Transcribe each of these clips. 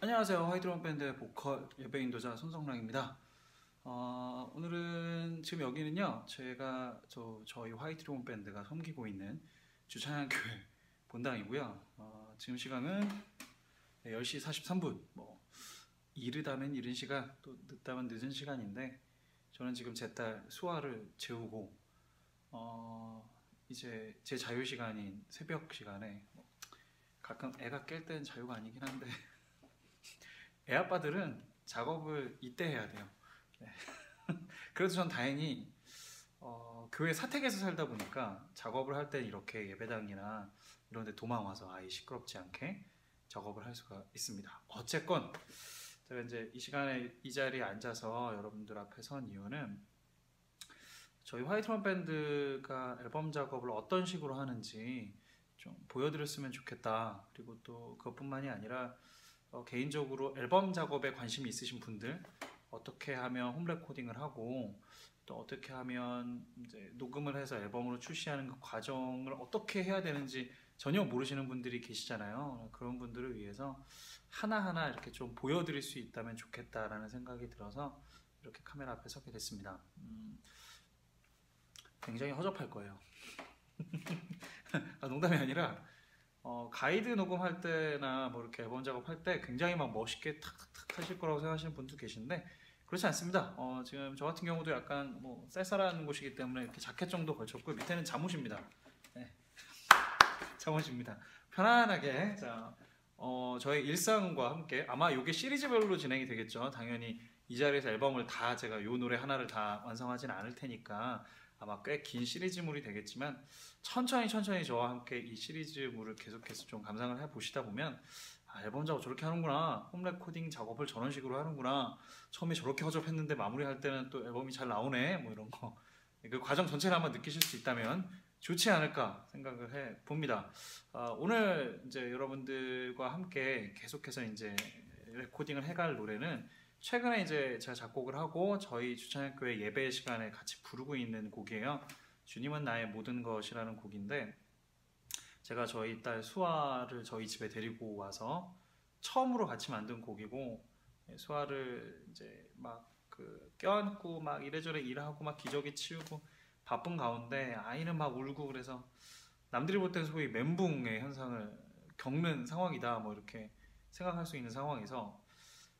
안녕하세요. 화이트론 밴드 보컬 예배 인도자 손성랑입니다. 어, 오늘은 지금 여기는요. 제가 저 저희 화이트론 밴드가 섬기고 있는 주차장 교회 본당이고요. 어, 지금 시간은 10시 43분. 뭐 이르다면 이른 시간, 또 늦다면 늦은 시간인데 저는 지금 제 딸 수아를 재우고 어, 이제 제 자유 시간인 새벽 시간에 뭐 가끔 애가 깰 때는 자유가 아니긴 한데 애 아빠들은 작업을 이때 해야 돼요. 네. 그래도 전 다행히 어, 교회 사택에서 살다 보니까 작업을 할 때 이렇게 예배당이나 이런 데 도망 와서 아이 시끄럽지 않게 작업을 할 수가 있습니다. 어쨌건 제가 이제 이 시간에 이 자리에 앉아서 여러분들 앞에 선 이유는 저희 화이트런 밴드가 앨범 작업을 어떤 식으로 하는지 좀 보여드렸으면 좋겠다. 그리고 또 그것뿐만이 아니라 어, 개인적으로 앨범 작업에 관심이 있으신 분들 어떻게 하면 홈 레코딩을 하고 또 어떻게 하면 이제 녹음을 해서 앨범으로 출시하는 그 과정을 어떻게 해야 되는지 전혀 모르시는 분들이 계시잖아요. 그런 분들을 위해서 하나하나 이렇게 좀 보여드릴 수 있다면 좋겠다라는 생각이 들어서 이렇게 카메라 앞에 서게 됐습니다. 음, 굉장히 허접할 거예요. 아, 농담이 아니라 어, 가이드 녹음할 때나 뭐 이렇게 앨범 작업할 때 굉장히 막 멋있게 탁탁탁 하실 거라고 생각하시는 분도 계신데 그렇지 않습니다. 어, 지금 저 같은 경우도 약간 뭐 쌀쌀한 곳이기 때문에 이렇게 자켓 정도 걸쳤고 밑에는 잠옷입니다. 네. 잠옷입니다. 편안하게 자 어, 저의 일상과 함께 아마 이게 시리즈별로 진행이 되겠죠. 당연히 이 자리에서 앨범을 다 제가 요 노래 하나를 다 완성하진 않을 테니까 아마 꽤 긴 시리즈물이 되겠지만 천천히 천천히 저와 함께 이 시리즈물을 계속해서 좀 감상을 해 보시다 보면 아, 앨범 작업 저렇게 하는구나 홈 레코딩 작업을 저런 식으로 하는구나 처음에 저렇게 허접했는데 마무리할 때는 또 앨범이 잘 나오네 뭐 이런 거 그 과정 전체를 한번 느끼실 수 있다면 좋지 않을까 생각을 해 봅니다. 아, 오늘 이제 여러분들과 함께 계속해서 이제 레코딩을 해갈 노래는 최근에 이제 제가 작곡을 하고 저희 주찬학교회 예배 시간에 같이 부르고 있는 곡이에요. 주님은 나의 모든 것이라는 곡인데 제가 저희 딸 수아를 저희 집에 데리고 와서 처음으로 같이 만든 곡이고 예, 수아를 이제 막 그 껴안고 막 이래저래 일하고 막 기저귀 치우고 바쁜 가운데 아이는 막 울고 그래서 남들이 볼 때는 소위 멘붕의 현상을 겪는 상황이다 뭐 이렇게 생각할 수 있는 상황에서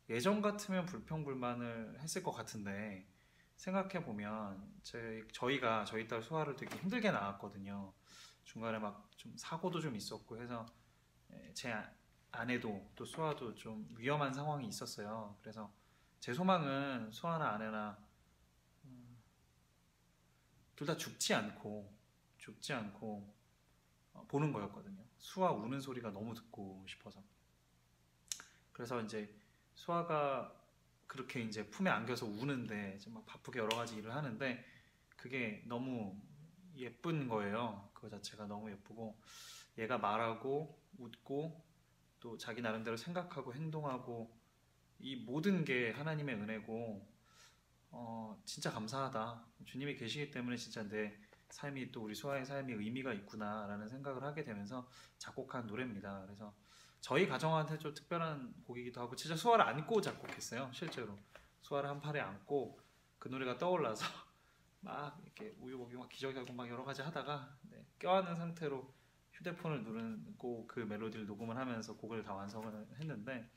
예전 같으면 불평불만을 했을 것 같은데 생각해 보면 저희가 저희 딸 수아를 되게 힘들게 낳았거든요. 중간에 막 좀 사고도 좀 있었고 해서 예, 제 아내도 또 수아도 좀 위험한 상황이 있었어요. 그래서 제 소망은 수아나 아내나 음, 둘다 죽지 않고 죽지 않고 어, 보는 거였거든요. 수아 우는 소리가 너무 듣고 싶어서. 그래서 이제 수아가 그렇게 이제 품에 안겨서 우는데 막 바쁘게 여러 가지 일을 하는데 그게 너무 예쁜 거예요. 그거 자체가 너무 예쁘고 얘가 말하고 웃고 또 자기 나름대로 생각하고 행동하고 이 모든 게 하나님의 은혜고 어, 진짜 감사하다. 주님이 계시기 때문에 진짜 내 삶이 또 우리 수아의 삶이 의미가 있구나라는 생각을 하게 되면서 작곡한 노래입니다. 그래서 저희 가정한테 좀 특별한 곡이기도 하고 진짜 수아를 안고 작곡했어요. 실제로 수아를 한 팔에 안고 그 노래가 떠올라서 막 이렇게 우유 먹이 막 기저귀하고 막 여러 가지 하다가 네, 껴안은 상태로 휴대폰을 누르고 그 멜로디를 녹음을 하면서 곡을 다 완성을 했는데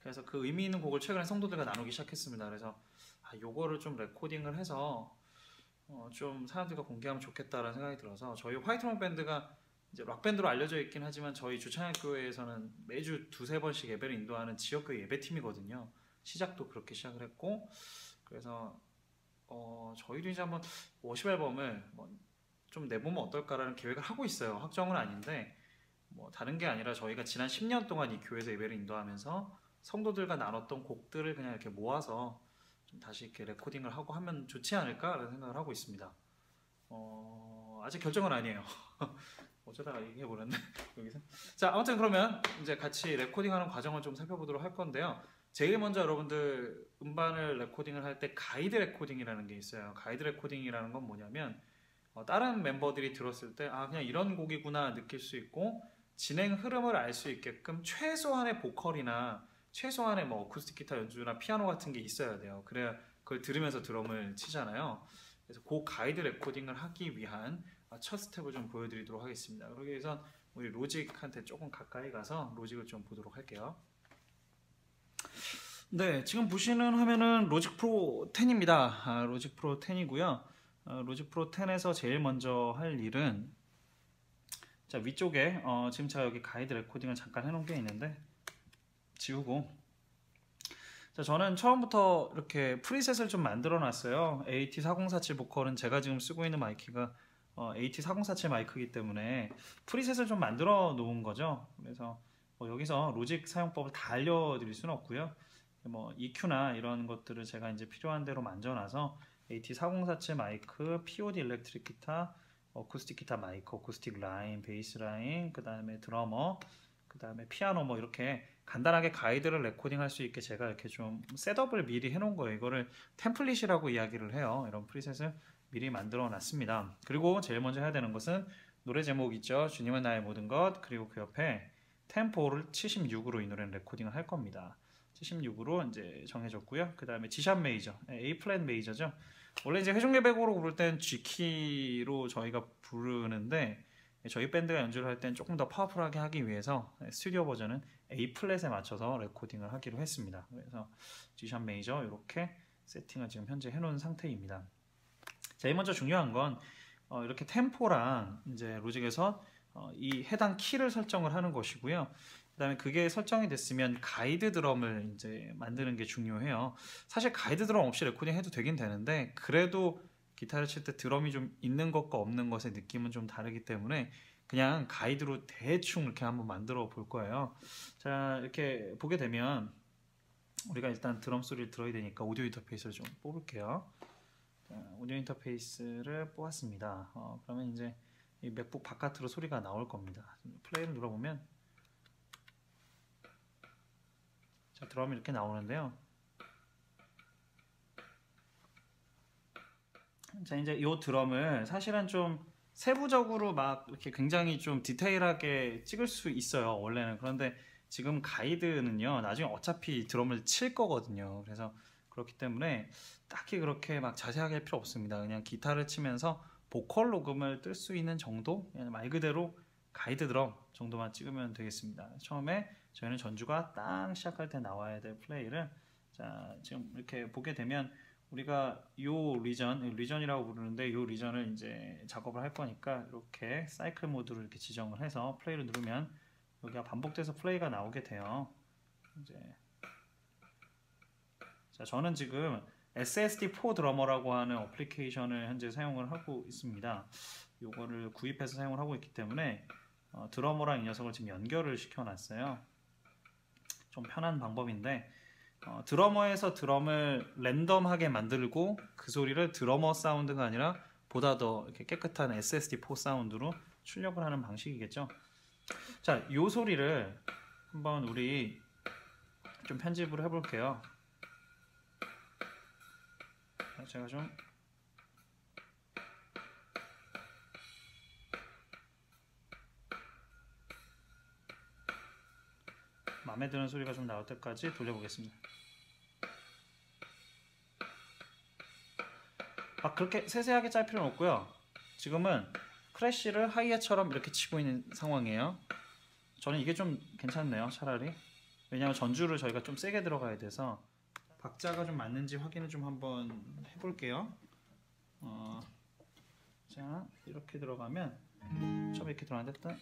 그래서 그 의미 있는 곡을 최근에 성도들과 나누기 시작했습니다. 그래서 아, 요거를 좀 레코딩을 해서 어, 좀 사람들과 공개하면 좋겠다라는 생각이 들어서 저희 화이트몬 밴드가 이제 락 밴드로 알려져 있긴 하지만 저희 주창학교회에서는 매주 두세 번씩 예배를 인도하는 지역교회 예배팀이거든요. 시작도 그렇게 시작을 했고 그래서 어, 저희도 이제 한번 워십 앨범을 뭐좀 내보면 어떨까라는 계획을 하고 있어요. 확정은 아닌데 뭐 다른 게 아니라 저희가 지난 10년 동안 이 교회에서 예배를 인도하면서 성도들과 나눴던 곡들을 그냥 이렇게 모아서 좀 다시 이렇게 레코딩을 하고 하면 좋지 않을까라는 생각을 하고 있습니다. 어, 아직 결정은 아니에요. 어쩌다가 얘기해 버렸네 여기서. 자 아무튼 그러면 이제 같이 레코딩하는 과정을 좀 살펴보도록 할 건데요. 제일 먼저 여러분들 음반을 레코딩을 할 때 가이드 레코딩이라는 게 있어요. 가이드 레코딩이라는 건 뭐냐면 어, 다른 멤버들이 들었을 때 아 그냥 이런 곡이구나 느낄 수 있고 진행 흐름을 알 수 있게끔 최소한의 보컬이나 최소한의 뭐 어쿠스틱 기타 연주나 피아노 같은 게 있어야 돼요. 그래야 그걸 들으면서 드럼을 치잖아요. 그래서 그 가이드 레코딩을 하기 위한 첫 스텝을 좀 보여드리도록 하겠습니다. 그러기 위해서 우리 Logic한테 조금 가까이 가서 로직을 좀 보도록 할게요. 네, 지금 보시는 화면은 Logic Pro 10입니다. 아, Logic Pro 10이고요. 어, Logic Pro 10에서 제일 먼저 할 일은 자 위쪽에 어, 지금 제가 여기 가이드 레코딩을 잠깐 해놓은 게 있는데 지우고 자 저는 처음부터 이렇게 preset을 좀 만들어 놨어요 AT4047 보컬은 제가 지금 쓰고 있는 마이크가 어, AT4047 마이크이기 때문에 preset을 좀 만들어 놓은 거죠 그래서 뭐 여기서 Logic 사용법을 다 알려드릴 수는 없고요 뭐 EQ나 이런 것들을 제가 이제 필요한 대로 만져놔서 AT4047 마이크, POD 일렉트릭 기타, 어쿠스틱 기타 마이크, 어쿠스틱 라인, 베이스 라인, 그 다음에 드러머, 그 다음에 피아노 뭐 이렇게 간단하게 가이드를 레코딩 할 수 있게 제가 이렇게 좀 setup을 미리 해놓은 거예요. 이거를 template이라고 이야기를 해요. 이런 preset을 미리 만들어 놨습니다. 그리고 제일 먼저 해야 되는 것은 노래 제목 있죠. 주님은 나의 모든 것. 그리고 그 옆에 템포를 76으로 이 노래는 레코딩을 할 겁니다. 76으로 이제 정해졌고요. 그 다음에 G샵 메이저, A 플랫 메이저죠. 원래 이제 회중 예배곡으로 부를 땐 G 키로 저희가 부르는데 저희 밴드가 연주를 할 땐 조금 더 파워풀하게 하기 위해서 스튜디오 버전은 A flat에 맞춰서 레코딩을 하기로 했습니다. 그래서 G sharp major 이렇게 세팅을 지금 현재 해놓은 상태입니다. 제일 먼저 중요한 건 어, 이렇게 템포랑 이제 Logic에서 어, 이 해당 키를 설정을 하는 것이고요. 그다음에 그게 설정이 됐으면 가이드 드럼을 이제 만드는 게 중요해요. 사실 가이드 드럼 없이 레코딩 해도 되긴 되는데 그래도 기타를 칠 때 드럼이 좀 있는 것과 없는 것의 느낌은 좀 다르기 때문에 그냥 가이드로 대충 이렇게 한번 만들어 볼 거예요. 자 이렇게 보게 되면 우리가 일단 드럼 소리를 들어야 되니까 오디오 인터페이스를 좀 뽑을게요. 자, 오디오 인터페이스를 뽑았습니다. 어, 그러면 이제 이 맥북 바깥으로 소리가 나올 겁니다. 플레이를 눌러보면 자, 드럼이 이렇게 나오는데요. 자, 이제 이 드럼을 사실은 좀 세부적으로 막 이렇게 굉장히 좀 디테일하게 찍을 수 있어요. 원래는. 그런데 지금 가이드는요. 나중에 어차피 드럼을 칠 거거든요. 그래서 그렇기 때문에 딱히 그렇게 막 자세하게 할 필요 없습니다. 그냥 기타를 치면서 보컬 녹음을 뜰 수 있는 정도? 말 그대로 가이드 드럼 정도만 찍으면 되겠습니다. 처음에 저희는 전주가 딱 시작할 때 나와야 될 플레이를 자 지금 이렇게 보게 되면 우리가 요 region region이라고 부르는데 요 region을 이제 작업을 할 거니까 이렇게 cycle mode로 이렇게 지정을 해서 플레이를 누르면 여기가 반복돼서 플레이가 나오게 돼요. 이제 자 저는 지금 SSD4 드러머라고 하는 어플리케이션을 현재 사용을 하고 있습니다. 요거를 구입해서 사용을 하고 있기 때문에 어, 드러머랑 이 녀석을 지금 연결을 시켜놨어요. 좀 편한 방법인데 어, 드러머에서 드럼을 랜덤하게 만들고 그 소리를 드러머 사운드가 아니라 보다 더 이렇게 깨끗한 SSD4 사운드로 출력을 하는 방식이겠죠. 자, 이 소리를 한번 우리 좀 편집을 해볼게요. 제가 좀 마음에 드는 소리가 좀 나올 때까지 돌려보겠습니다. 막 그렇게 세세하게 짤 필요는 없고요. 지금은 크래쉬를 하이에처럼 이렇게 치고 있는 상황이에요. 저는 이게 좀 괜찮네요. 차라리. 왜냐하면 전주를 저희가 좀 세게 들어가야 돼서 박자가 좀 맞는지 확인을 좀 한번 해볼게요. 어, 자 이렇게 들어가면 처음에 이렇게 들어갔는데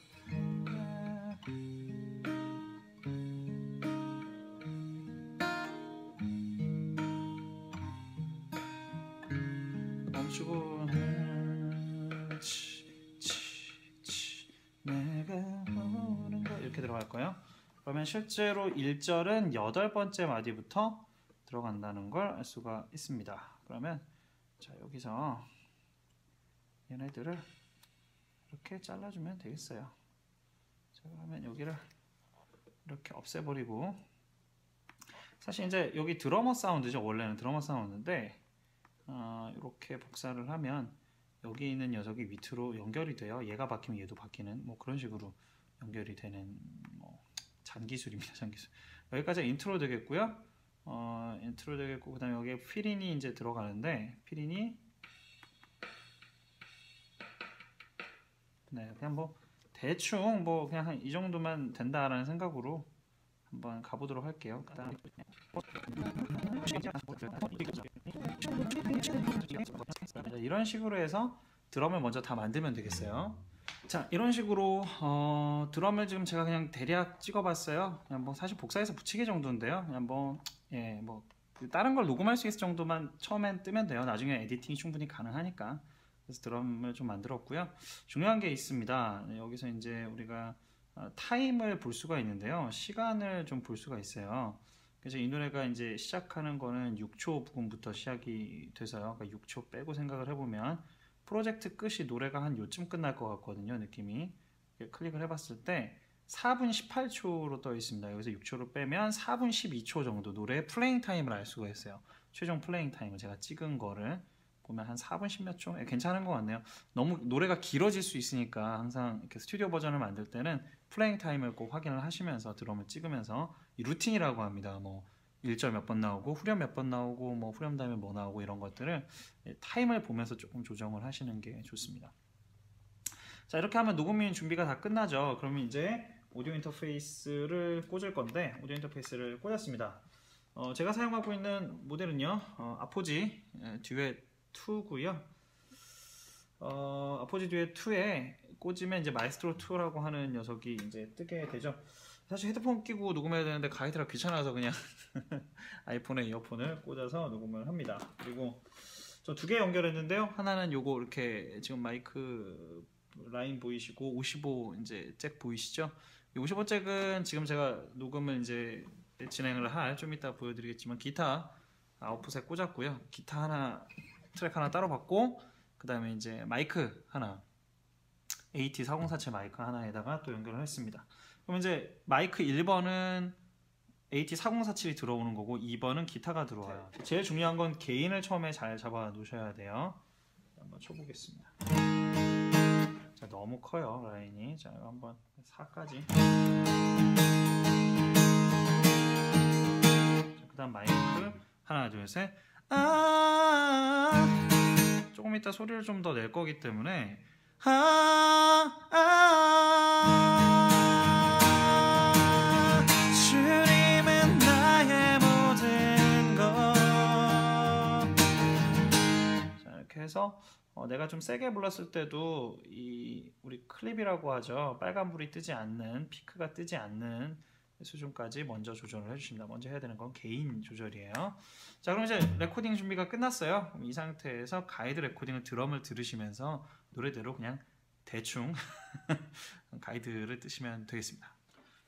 멈추고 내가 오는 거 이렇게 들어갈 거예요. 그러면 실제로 1절은 여덟 번째 마디부터 들어간다는 걸 알 수가 있습니다. 그러면 자 여기서 얘네들을 이렇게 잘라주면 되겠어요. 자 그러면 여기를 이렇게 없애버리고 사실 이제 여기 드러머 사운드죠. 원래는 드러머 사운드인데 어, 이렇게 복사를 하면 여기 있는 녀석이 밑으로 연결이 돼요. 얘가 바뀌면 얘도 바뀌는 뭐 그런 식으로 연결이 되는 뭐 잔기술입니다. 잔기술. 여기까지 인트로 되겠고요. 어, 인트로 되겠고 그다음에 여기에 fill-in이 이제 들어가는데 fill-in이 네 그냥 뭐 대충 뭐 그냥 한 이 정도만 된다라는 생각으로 한번 가보도록 할게요. 그다음 이런 식으로 해서 드럼을 먼저 다 만들면 되겠어요. 자 이런 식으로 어, 드럼을 지금 제가 그냥 대략 찍어봤어요. 그냥 뭐 사실 복사해서 붙이기 정도인데요. 그냥 뭐 예, 뭐 다른 걸 녹음할 수 있을 정도만 처음엔 뜨면 돼요. 나중에 에디팅이 충분히 가능하니까. 그래서 드럼을 좀 만들었고요. 중요한 게 있습니다. 여기서 이제 우리가 어, 타임을 볼 수가 있는데요. 시간을 좀 볼 수가 있어요. 그래서 이 노래가 이제 시작하는 거는 6초 부분부터 시작이 돼서요. 그러니까 6초 빼고 생각을 해보면 프로젝트 끝이 노래가 한 요쯤 끝날 것 같거든요. 느낌이. 클릭을 해봤을 때 4분 18초로 떠 있습니다. 여기서 6초로 빼면 4분 12초 정도 노래의 playing time을 알 수가 있어요. 최종 playing time을 제가 찍은 거를 보면 한 4분 10몇 초? 예, 괜찮은 것 같네요. 너무 노래가 길어질 수 있으니까 항상 이렇게 스튜디오 버전을 만들 때는 playing time을 꼭 확인을 하시면서 드럼을 찍으면서 이 루틴이라고 합니다. 뭐 1절 몇 번 나오고 후렴 몇 번 나오고 뭐 후렴 다음에 뭐 나오고 이런 것들을 예, 타임을 보면서 조금 조정을 하시는 게 좋습니다. 자 이렇게 하면 녹음이 준비가 다 끝나죠. 그러면 이제 오디오 인터페이스를 꽂을 건데 오디오 인터페이스를 꽂았습니다. 어, 제가 사용하고 있는 모델은요 어, Apogee 예, 듀엣 2고요. 어, Apogee Duet 2에 꽂으면 이제 마이스트로 2라고 하는 녀석이 이제 뜨게 되죠. 사실 헤드폰 끼고 녹음해야 되는데 가이드가 귀찮아서 그냥 아이폰에 이어폰을 꽂아서 녹음을 합니다. 그리고 저 두 개 연결했는데요. 하나는 요거 이렇게 지금 마이크 라인 보이시고 55 이제 잭 보이시죠? 55 잭은 지금 제가 녹음을 이제 진행을 할 좀 이따 보여드리겠지만 기타 아웃풋에 꽂았고요. 기타 하나 트랙 하나 따로 받고 그 다음에 이제 마이크 하나 AT4047 마이크 하나에다가 또 연결을 했습니다. 그럼 이제 마이크 1번은 AT4047이 들어오는 거고 2번은 기타가 들어와요. 제일 중요한 건 개인을 처음에 잘 잡아 놓으셔야 돼요. 한번 쳐보겠습니다. 자, 너무 커요 라인이. 자, 한번 4까지. 그다음 마이크 하나 둘 셋. 아 조금 이따 소리를 좀 더 낼 거기 때문에 아, 아, 해서 어, 내가 좀 세게 불렀을 때도 이 우리 클립이라고 하죠. 빨간불이 뜨지 않는 피크가 뜨지 않는 수준까지 먼저 조절을 해주십니다. 먼저 해야 되는 건 gain 조절이에요. 자, 그럼 이제 레코딩 준비가 끝났어요. 이 상태에서 가이드 레코딩을 드럼을 들으시면서 노래대로 그냥 대충 가이드를 뜨시면 되겠습니다.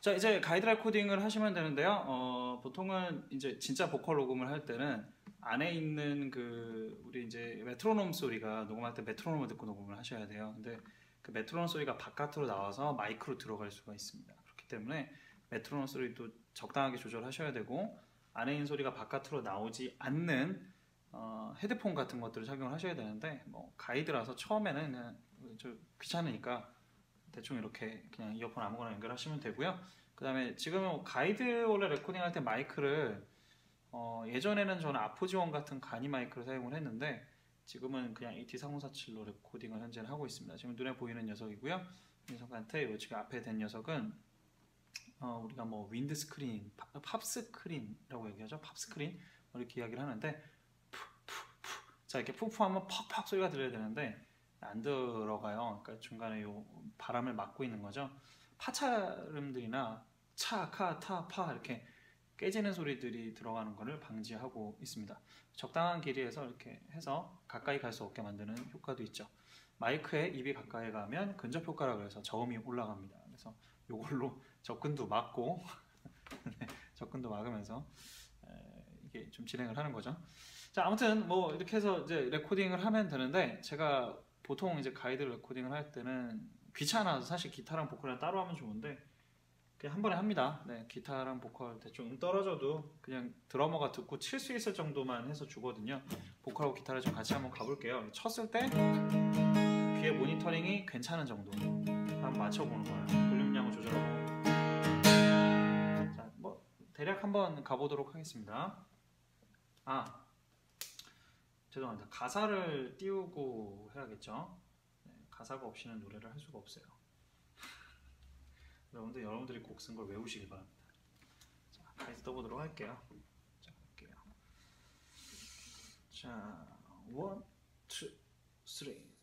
자, 이제 가이드 레코딩을 하시면 되는데요. 어, 보통은 이제 진짜 보컬 녹음을 할 때는 안에 있는 그 우리 이제 메트로놈 소리가 녹음할 때 메트로놈을 듣고 녹음을 하셔야 돼요. 근데 그 메트로놈 소리가 바깥으로 나와서 마이크로 들어갈 수가 있습니다. 그렇기 때문에 메트로놈 소리도 적당하게 조절하셔야 되고 안에 있는 소리가 바깥으로 나오지 않는 어, 헤드폰 같은 것들을 착용을 하셔야 되는데 뭐 가이드라서 처음에는 그냥 좀 귀찮으니까 대충 이렇게 그냥 이어폰 아무거나 연결하시면 되고요. 그 다음에 지금 가이드 원래 레코딩 할 때 마이크를 어, 예전에는 저는 Apogee One 같은 간이 마이크를 사용을 했는데 지금은 그냥 AT4047로 레코딩을 현재 하고 있습니다. 지금 눈에 보이는 녀석이고요. 이 녀석한테 요 지금 앞에 된 녀석은 어, 우리가 뭐 wind screen, pop screen이라고 얘기하죠. pop screen 뭐 이렇게 이야기를 하는데 푸푸푸 자 이렇게 푸푸하면 퍽퍽 소리가 들려야 되는데 안 들어가요. 그러니까 중간에 요 바람을 막고 있는 거죠. 파찰음들이나 차, 카, 타, 파 이렇게 깨지는 소리들이 들어가는 것을 방지하고 있습니다. 적당한 길이에서 이렇게 해서 가까이 갈 수 없게 만드는 효과도 있죠. 마이크에 입이 가까이 가면 근접 효과라 그래서 저음이 올라갑니다. 그래서 이걸로 접근도 막고 네, 접근도 막으면서 이게 좀 진행을 하는 거죠. 자 아무튼 뭐 이렇게 해서 이제 레코딩을 하면 되는데 제가 보통 이제 가이드 레코딩을 할 때는 귀찮아서 사실 기타랑 보컬이랑 따로 하면 좋은데 한 번에 합니다. 네, 기타랑 보컬 대충 떨어져도 그냥 드러머가 듣고 칠 수 있을 정도만 해서 주거든요. 보컬하고 기타를 좀 같이 한번 가볼게요. 쳤을 때 귀에 모니터링이 괜찮은 정도. 한번 맞춰보는 거예요. 볼륨량을 조절하고. 자, 뭐 대략 한번 가보도록 하겠습니다. 아, 죄송합니다. 가사를 띄우고 해야겠죠. 네, 가사가 없이는 노래를 할 수가 없어요. 여러분들 여러분들이 곡 쓴 걸 외우시기 바랍니다. 자, 다시 떠보도록 할게요. 자, 할게요. 자, 원, 투, 쓰리.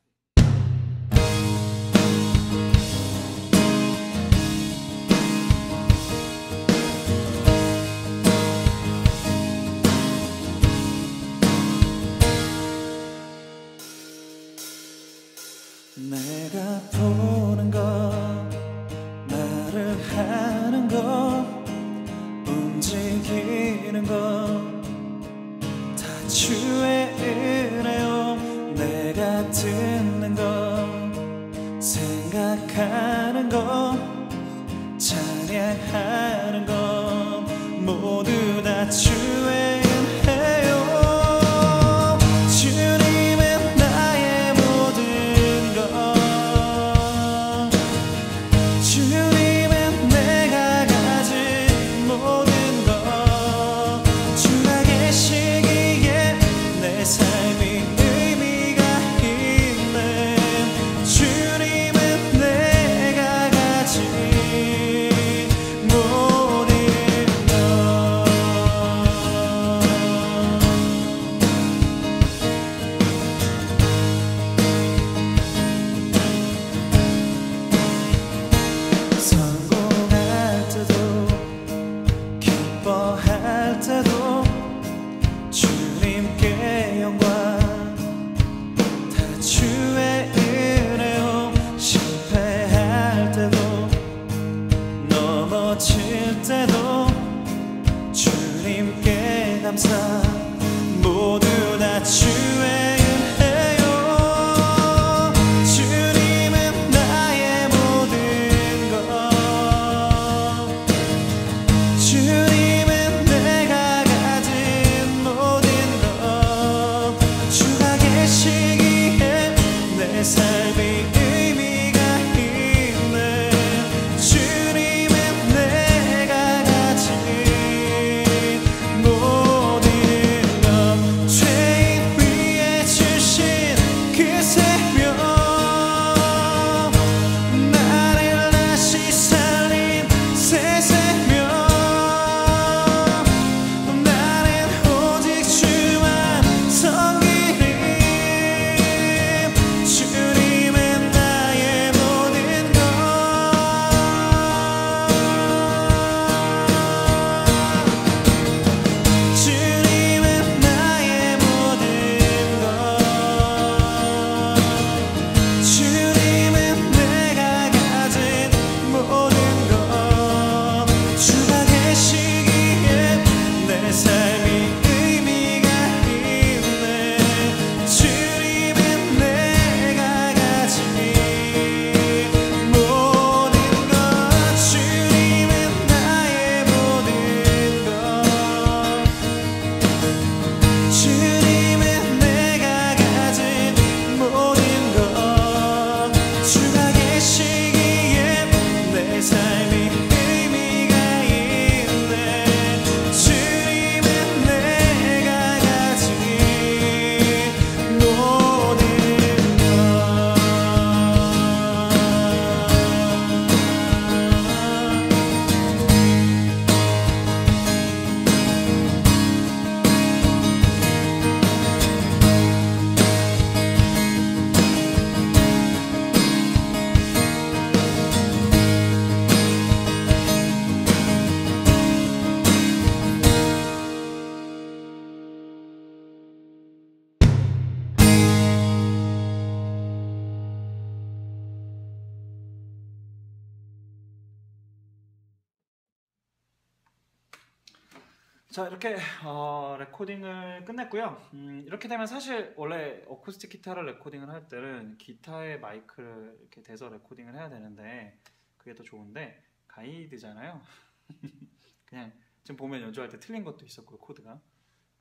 자 이렇게 어, 레코딩을 끝냈고요. 음, 이렇게 되면 사실 원래 어쿠스틱 기타를 레코딩을 할 때는 기타에 마이크를 이렇게 대서 레코딩을 해야 되는데 그게 더 좋은데 가이드잖아요. 그냥 지금 보면 연주할 때 틀린 것도 있었고요 코드가.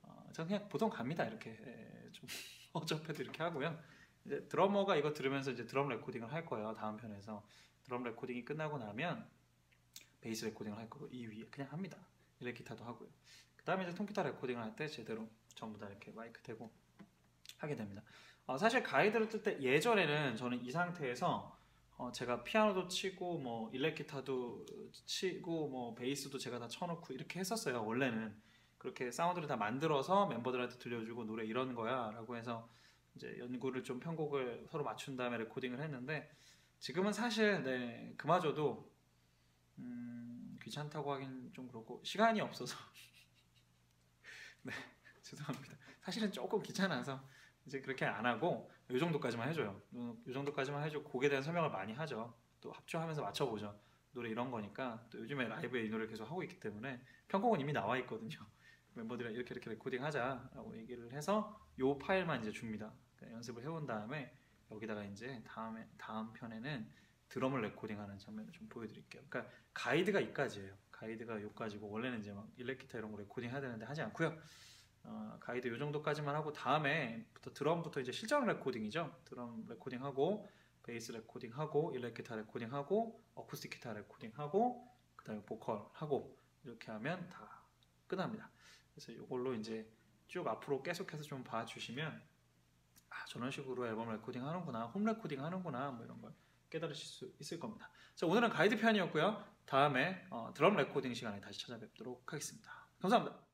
어, 저 그냥 보통 갑니다 이렇게 에, 좀 허접해도 이렇게 하고요. 이제 드러머가 이거 들으면서 이제 드럼 레코딩을 할 거예요 다음 편에서 드럼 레코딩이 끝나고 나면 베이스 레코딩을 할 거고 이 위에 그냥 합니다. 일렉 기타도 하고요. 그 다음에 이제 통기타 레코딩을 할 때 제대로 전부 다 이렇게 마이크 대고 하게 됩니다. 어, 사실 가이드를 뜰 때 예전에는 저는 이 상태에서 어, 제가 피아노도 치고 뭐 일렉 기타도 치고 뭐 베이스도 제가 다 쳐놓고 이렇게 했었어요. 원래는 그렇게 사운드를 다 만들어서 멤버들한테 들려주고 노래 이런 거야라고 해서 이제 연구를 좀 편곡을 서로 맞춘 다음에 레코딩을 했는데 지금은 사실 네 그마저도 음, 귀찮다고 하긴 좀 그렇고 시간이 없어서 네 죄송합니다. 사실은 조금 귀찮아서 이제 그렇게 안 하고 이 정도까지만 해줘요. 이 정도까지만 해주고 곡에 대한 설명을 많이 하죠. 또 합주하면서 맞춰보죠. 노래 이런 거니까 또 요즘에 라이브에 이 노래를 계속 하고 있기 때문에 편곡은 이미 나와 있거든요. 멤버들이랑 이렇게 이렇게 레코딩 하자라고 얘기를 해서 요 파일만 이제 줍니다. 그러니까 연습을 해온 다음에 여기다가 이제 다음에 다음 편에는 드럼을 레코딩하는 장면을 좀 보여드릴게요. 그러니까 가이드가 이까지예요. 가이드가 요까지고 원래는 이제 막 일렉기타 이런 거 레코딩 해야 되는데 하지 않고요. 어, 가이드 요 정도까지만 하고 다음에부터 드럼부터 이제 실전 레코딩이죠. 드럼 레코딩하고 베이스 레코딩하고 일렉 기타 레코딩하고 어쿠스틱 기타 레코딩하고 그다음에 보컬 하고 이렇게 하면 다 끝납니다. 그래서 이걸로 이제 쭉 앞으로 계속해서 좀 봐주시면 아 저런 식으로 앨범 레코딩 하는구나, 홈 레코딩 하는구나 뭐 이런 걸 깨달으실 수 있을 겁니다. 자 오늘은 가이드 편이었고요. 다음에 어, 드럼 레코딩 시간에 다시 찾아뵙도록 하겠습니다. 감사합니다.